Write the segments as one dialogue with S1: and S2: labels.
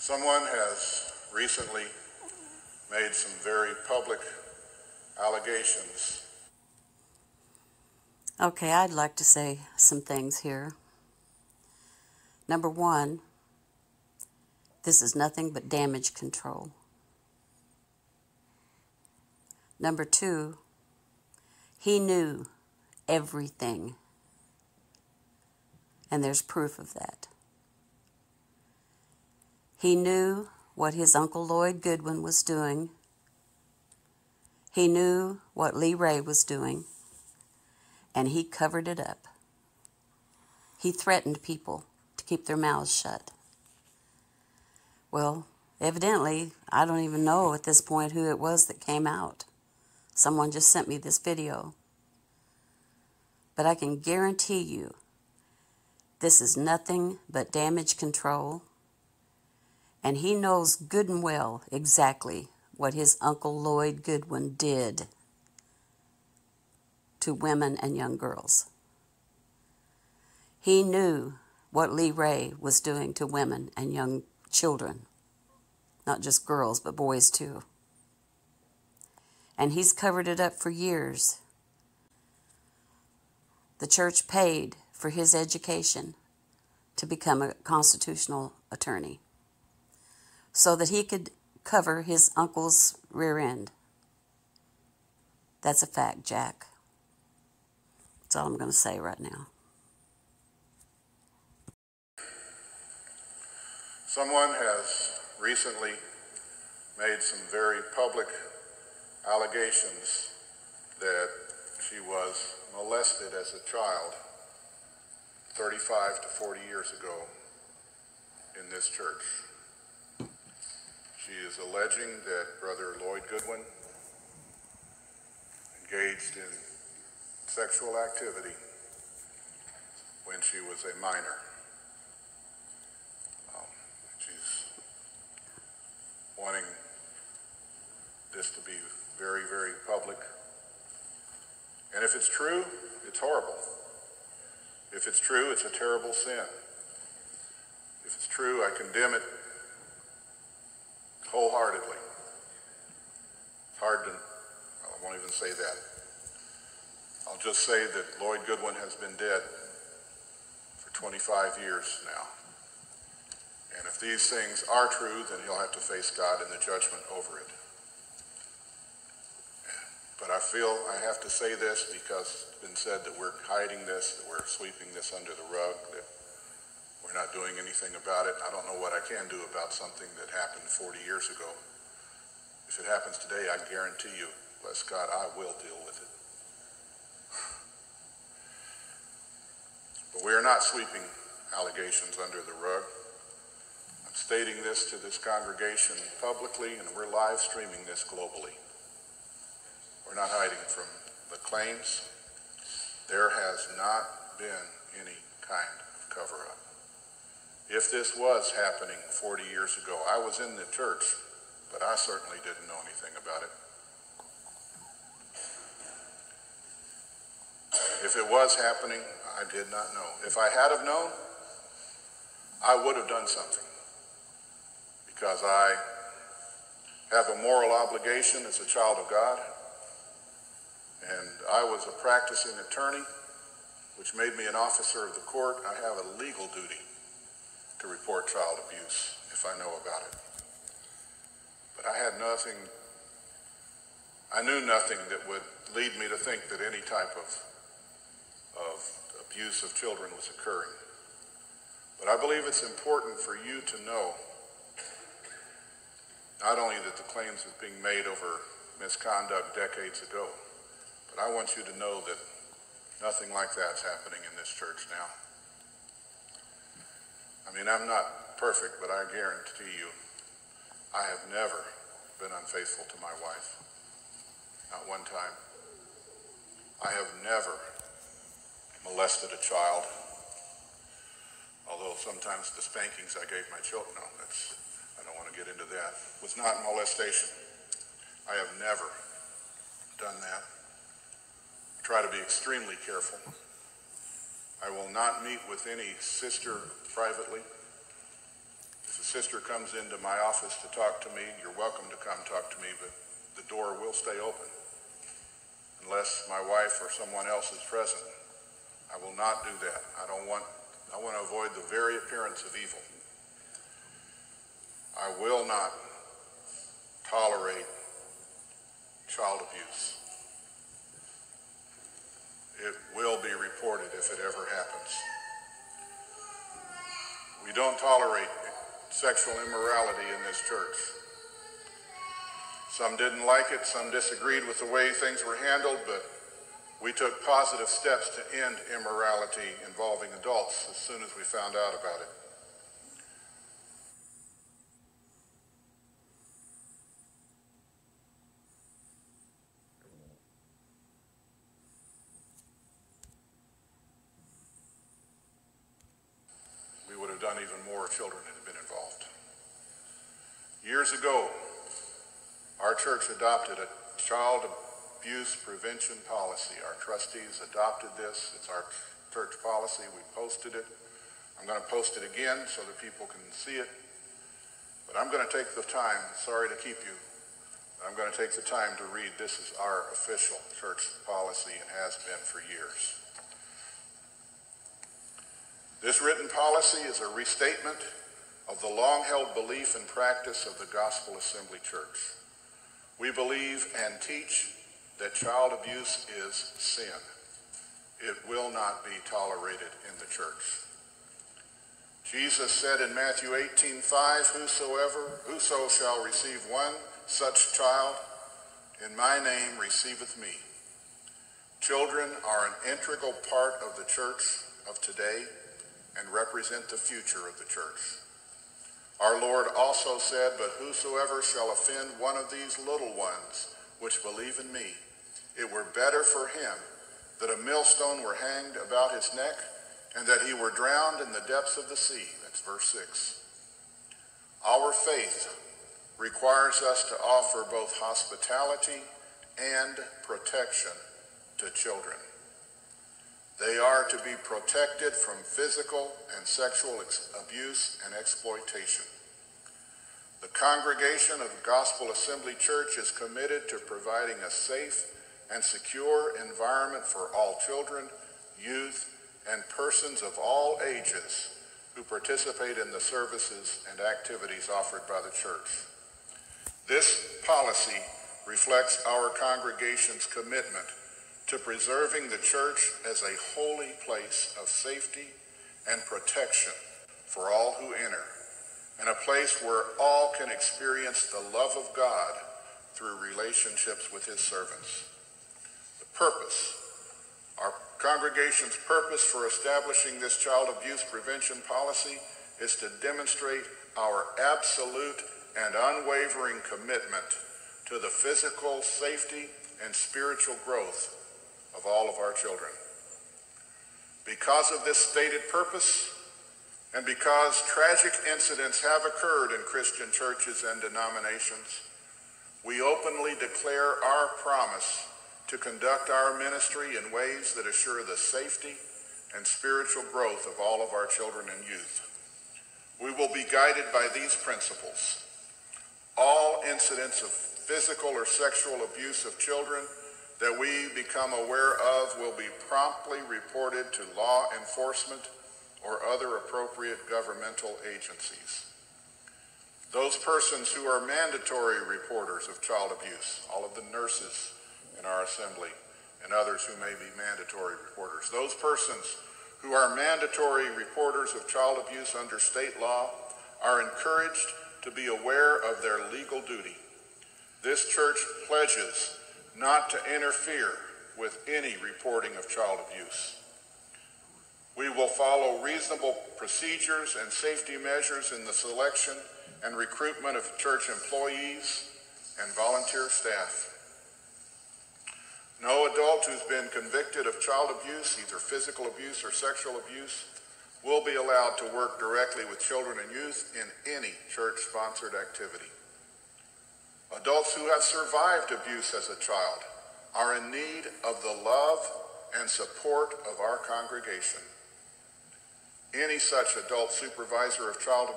S1: Someone has recently made some very public allegations.
S2: Okay, I'd like to say some things here. Number one, this is nothing but damage control. Number two, he knew everything. And there's proof of that. He knew what his Uncle Lloyd Goodwin was doing. He knew what Lee Ray was doing, and he covered it up. He threatened people to keep their mouths shut. Well, evidently, I don't even know at this point who it was that came out. Someone just sent me this video. But I can guarantee you this is nothing but damage control. And he knows good and well exactly what his Uncle Lloyd Goodwin did to women and young girls. He knew what Lee Ray was doing to women and young children, not just girls, but boys too. And he's covered it up for years. The church paid for his education to become a constitutional attorney so that he could cover his uncle's rear end. That's a fact, Jack. That's all I'm going to say right now.
S1: Someone has recently made some very public allegations that she was molested as a child 35 to 40 years ago in this church. She is alleging that Brother Lloyd Goodwin engaged in sexual activity when she was a minor. Um, she's wanting this to be very, very public. And if it's true, it's horrible. If it's true, it's a terrible sin. If it's true, I condemn it wholeheartedly. It's hard to, well, I won't even say that. I'll just say that Lloyd Goodwin has been dead for 25 years now. And if these things are true, then he'll have to face God in the judgment over it. But I feel I have to say this because it's been said that we're hiding this, that we're sweeping this under the rug, that we're not doing anything about it. I don't know what I can do about something that happened 40 years ago. If it happens today, I guarantee you, bless God, I will deal with it. But we are not sweeping allegations under the rug. I'm stating this to this congregation publicly, and we're live streaming this globally. We're not hiding from the claims. There has not been any kind of cover up. If this was happening 40 years ago, I was in the church, but I certainly didn't know anything about it. If it was happening, I did not know. If I had have known, I would have done something because I have a moral obligation as a child of God and I was a practicing attorney, which made me an officer of the court. I have a legal duty to report child abuse if I know about it. But I had nothing, I knew nothing that would lead me to think that any type of, of abuse of children was occurring. But I believe it's important for you to know not only that the claims are being made over misconduct decades ago, but I want you to know that nothing like that's happening in this church now. I mean, I'm not perfect, but I guarantee you, I have never been unfaithful to my wife. Not one time. I have never molested a child. Although sometimes the spankings I gave my children, no, that's, I don't want to get into that, was not molestation. I have never done that I try to be extremely careful. I will not meet with any sister privately. If a sister comes into my office to talk to me, you're welcome to come talk to me, but the door will stay open unless my wife or someone else is present. I will not do that. I don't want, I want to avoid the very appearance of evil. I will not tolerate child abuse. It will be reported if it ever happens. We don't tolerate sexual immorality in this church. Some didn't like it, some disagreed with the way things were handled, but we took positive steps to end immorality involving adults as soon as we found out about it. we would have done children had been involved. Years ago, our church adopted a child abuse prevention policy. Our trustees adopted this. It's our church policy. We posted it. I'm going to post it again so that people can see it. But I'm going to take the time, sorry to keep you, but I'm going to take the time to read this is our official church policy and has been for years. This written policy is a restatement of the long-held belief and practice of the Gospel Assembly Church. We believe and teach that child abuse is sin. It will not be tolerated in the church. Jesus said in Matthew 18:5, Whosoever, whoso shall receive one such child in my name receiveth me. Children are an integral part of the church of today and represent the future of the church. Our Lord also said, But whosoever shall offend one of these little ones which believe in me, it were better for him that a millstone were hanged about his neck and that he were drowned in the depths of the sea. That's verse 6. Our faith requires us to offer both hospitality and protection to children. They are to be protected from physical and sexual abuse and exploitation. The congregation of Gospel Assembly Church is committed to providing a safe and secure environment for all children, youth, and persons of all ages who participate in the services and activities offered by the church. This policy reflects our congregation's commitment to preserving the church as a holy place of safety and protection for all who enter, and a place where all can experience the love of God through relationships with his servants. The purpose, our congregation's purpose for establishing this child abuse prevention policy is to demonstrate our absolute and unwavering commitment to the physical safety and spiritual growth of all of our children. Because of this stated purpose, and because tragic incidents have occurred in Christian churches and denominations, we openly declare our promise to conduct our ministry in ways that assure the safety and spiritual growth of all of our children and youth. We will be guided by these principles. All incidents of physical or sexual abuse of children that we become aware of will be promptly reported to law enforcement or other appropriate governmental agencies. Those persons who are mandatory reporters of child abuse, all of the nurses in our assembly and others who may be mandatory reporters, those persons who are mandatory reporters of child abuse under state law are encouraged to be aware of their legal duty. This church pledges not to interfere with any reporting of child abuse. We will follow reasonable procedures and safety measures in the selection and recruitment of church employees and volunteer staff. No adult who's been convicted of child abuse, either physical abuse or sexual abuse, will be allowed to work directly with children and youth in any church-sponsored activity. Adults who have survived abuse as a child are in need of the love and support of our congregation. Any such adult supervisor of child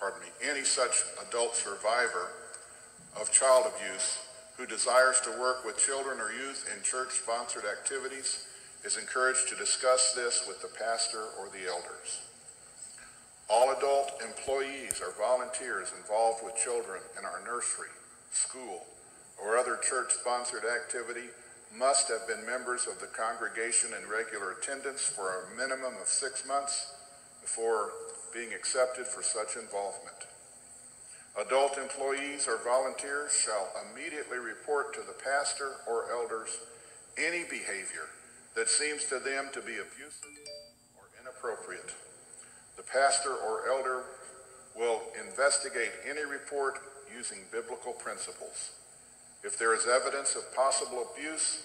S1: pardon me, any such adult survivor of child abuse who desires to work with children or youth in church-sponsored activities is encouraged to discuss this with the pastor or the elders. All adult employees or volunteers involved with children in our nursery, school, or other church-sponsored activity must have been members of the congregation in regular attendance for a minimum of six months before being accepted for such involvement. Adult employees or volunteers shall immediately report to the pastor or elders any behavior that seems to them to be abusive or inappropriate. The pastor or elder will investigate any report using biblical principles. If there is evidence of possible abuse,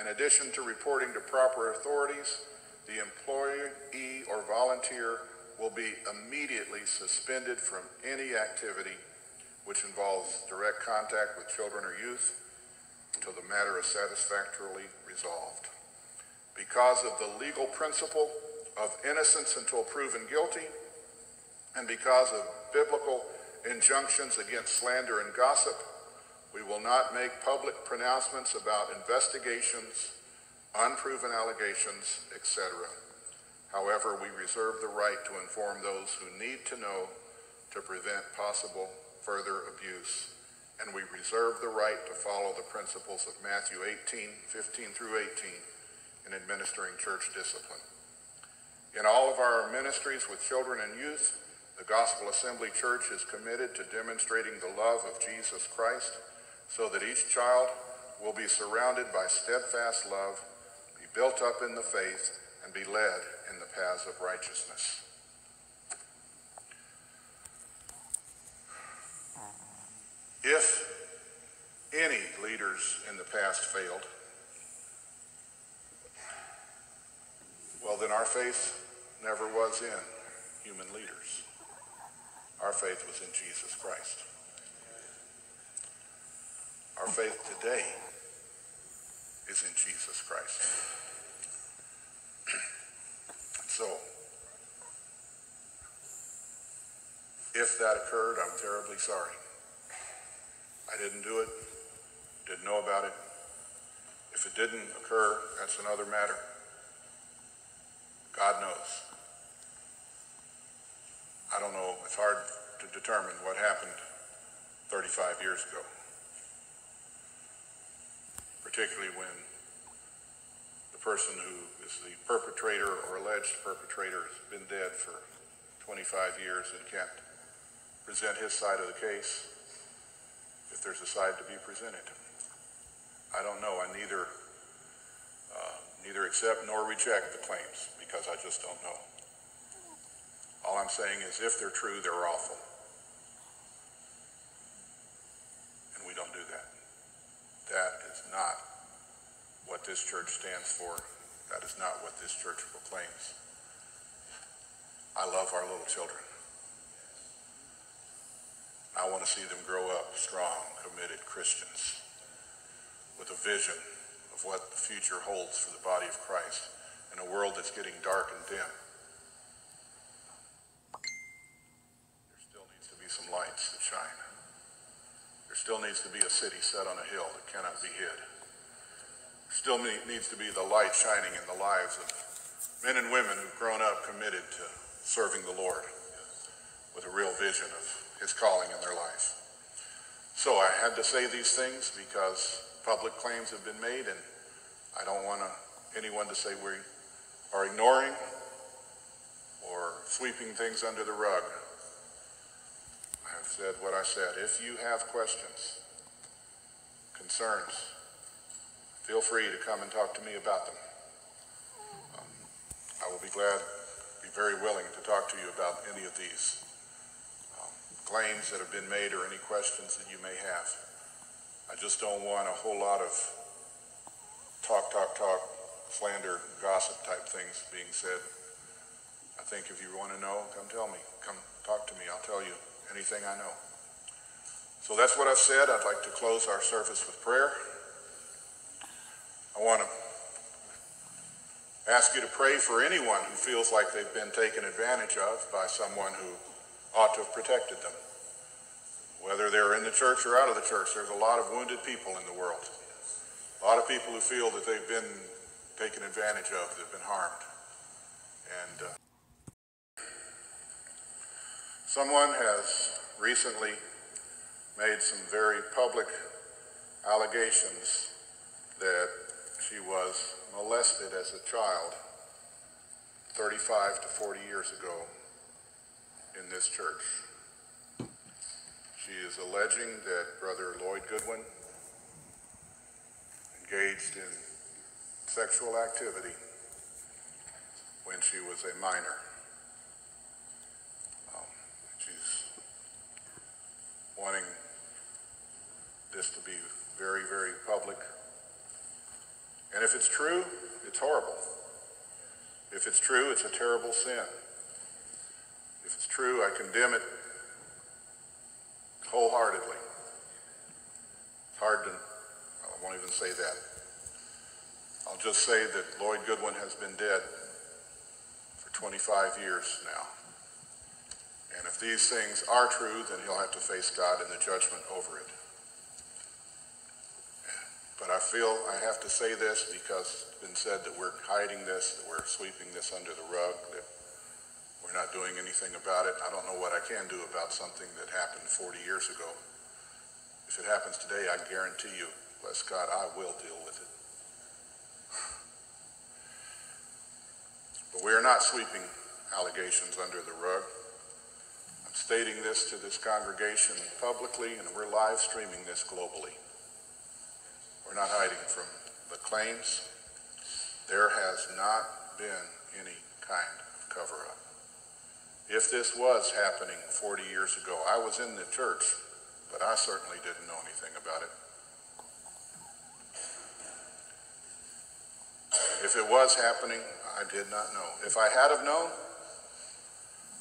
S1: in addition to reporting to proper authorities, the employee or volunteer will be immediately suspended from any activity which involves direct contact with children or youth until the matter is satisfactorily resolved. Because of the legal principle of innocence until proven guilty, and because of biblical injunctions against slander and gossip, we will not make public pronouncements about investigations, unproven allegations, etc. However, we reserve the right to inform those who need to know to prevent possible further abuse. And we reserve the right to follow the principles of Matthew 18, 15 through 18 in administering church discipline. In all of our ministries with children and youth, the Gospel Assembly Church is committed to demonstrating the love of Jesus Christ so that each child will be surrounded by steadfast love, be built up in the faith, and be led in the paths of righteousness. If any leaders in the past failed, well, then our faith never was in human leaders. Our faith was in Jesus Christ. Our faith today is in Jesus Christ. so, if that occurred, I'm terribly sorry. I didn't do it, didn't know about it. If it didn't occur, that's another matter. God knows. I don't know, it's hard to determine what happened 35 years ago, particularly when the person who is the perpetrator or alleged perpetrator has been dead for 25 years and can't present his side of the case if there's a side to be presented. I don't know. I neither uh, neither accept nor reject the claims because I just don't know. All I'm saying is if they're true, they're awful. And we don't do that. That is not what this church stands for. That is not what this church proclaims. I love our little children. I want to see them grow up strong, committed Christians with a vision of what the future holds for the body of Christ in a world that's getting dark and dim. There still needs to be some lights that shine. There still needs to be a city set on a hill that cannot be hid. There still needs to be the light shining in the lives of men and women who've grown up committed to serving the Lord with a real vision of his calling in their life. So I had to say these things because public claims have been made and I don't want anyone to say we are ignoring or sweeping things under the rug. Said what I said. If you have questions, concerns, feel free to come and talk to me about them. Um, I will be glad, be very willing to talk to you about any of these claims that have been made or any questions that you may have. I just don't want a whole lot of talk, talk, talk, slander, gossip type things being said. I think if you want to know, come tell me. Come talk to me. I'll tell you anything I know. So that's what I've said. I'd like to close our service with prayer. I want to ask you to pray for anyone who feels like they've been taken advantage of by someone who ought to have protected them. Whether they're in the church or out of the church, there's a lot of wounded people in the world. A lot of people who feel that they've been taken advantage of, that have been harmed. And uh, someone has recently made some very public allegations that she was molested as a child 35 to 40 years ago in this church. She is alleging that Brother Lloyd Goodwin engaged in sexual activity when she was a minor. Um, she's wanting this to be very, very public. And if it's true, it's horrible. If it's true, it's a terrible sin. If it's true, I condemn it wholeheartedly. It's hard to, I won't even say that. I'll just say that Lloyd Goodwin has been dead for 25 years now. And if these things are true, then he'll have to face God in the judgment over it. But I feel I have to say this because it's been said that we're hiding this, that we're sweeping this under the rug, that we're not doing anything about it. I don't know what I can do about something that happened 40 years ago. If it happens today, I guarantee you, bless God, I will deal with it. But we are not sweeping allegations under the rug. I'm stating this to this congregation publicly, and we're live streaming this globally. From the claims. There has not been any kind of cover up. If this was happening 40 years ago, I was in the church, but I certainly didn't know anything about it. If it was happening, I did not know. If I had have known,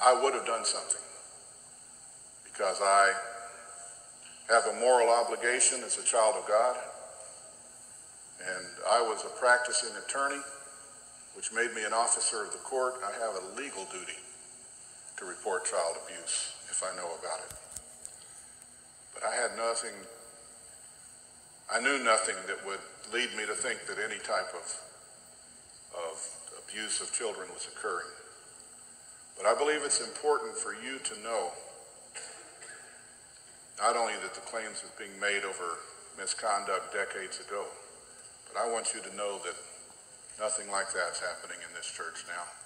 S1: I would have done something because I have a moral obligation as a child of God. And I was a practicing attorney, which made me an officer of the court. I have a legal duty to report child abuse if I know about it. But I had nothing, I knew nothing that would lead me to think that any type of, of abuse of children was occurring. But I believe it's important for you to know not only that the claims are being made over misconduct decades ago, but I want you to know that nothing like that's happening in this church now.